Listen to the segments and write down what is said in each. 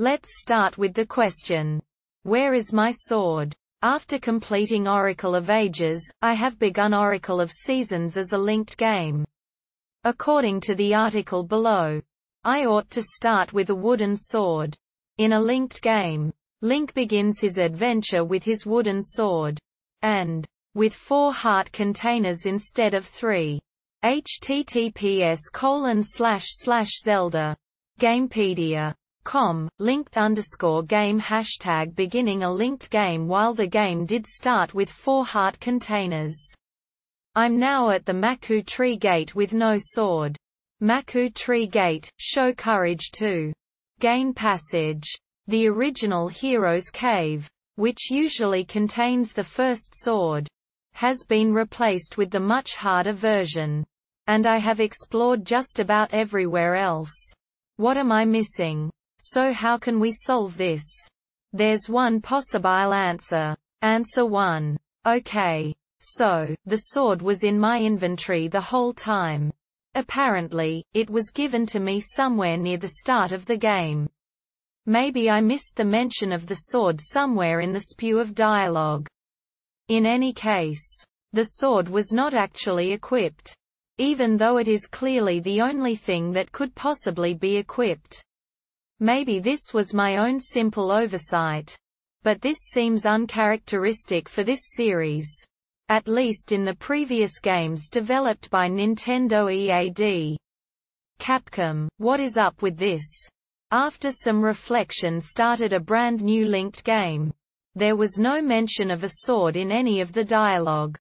Let's start with the question. Where is my sword? After completing Oracle of Ages, I have begun Oracle of Seasons as a linked game. According to the article below, I ought to start with a wooden sword. In a linked game, Link begins his adventure with his wooden sword. And, with four heart containers instead of three. https colon slash slash zelda. Gamepedia. Com, linked underscore game hashtag beginning a linked game while the game did start with four heart containers. I'm now at the Maku Tree Gate with no sword. Maku Tree Gate, show courage to gain passage. The original Hero's Cave, which usually contains the first sword, has been replaced with the much harder version. And I have explored just about everywhere else. What am I missing? So how can we solve this? There's one possible answer. Answer 1. Okay. So, the sword was in my inventory the whole time. Apparently, it was given to me somewhere near the start of the game. Maybe I missed the mention of the sword somewhere in the spew of dialogue. In any case, the sword was not actually equipped. Even though it is clearly the only thing that could possibly be equipped. Maybe this was my own simple oversight. But this seems uncharacteristic for this series at least in the previous games developed by Nintendo EAD. Capcom, what is up with this? After some reflection started a brand new linked game. There was no mention of a sword in any of the dialogue.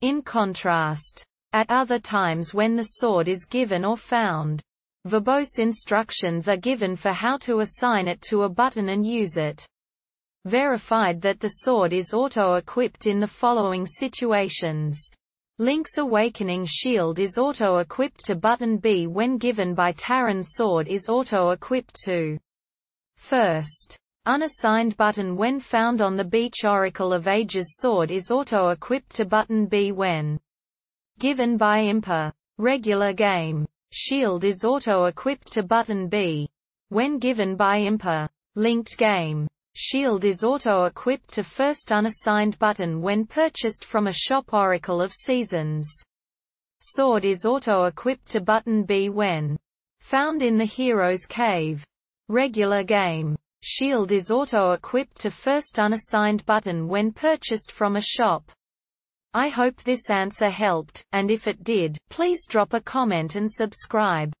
In contrast, at other times when the sword is given or found, verbose instructions are given for how to assign it to a button and use it verified that the sword is auto-equipped in the following situations. Link's Awakening Shield is auto-equipped to button B when given by Tarin's sword is auto-equipped to First. Unassigned button when found on the beach Oracle of Ages sword is auto-equipped to button B when given by Impa. Regular game. Shield is auto-equipped to button B when given by Impa. Linked game. Shield is auto-equipped to first unassigned button when purchased from a shop Oracle of Seasons. Sword is auto-equipped to button B when found in the hero's cave. Regular game. Shield is auto-equipped to first unassigned button when purchased from a shop. I hope this answer helped, and if it did, please drop a comment and subscribe.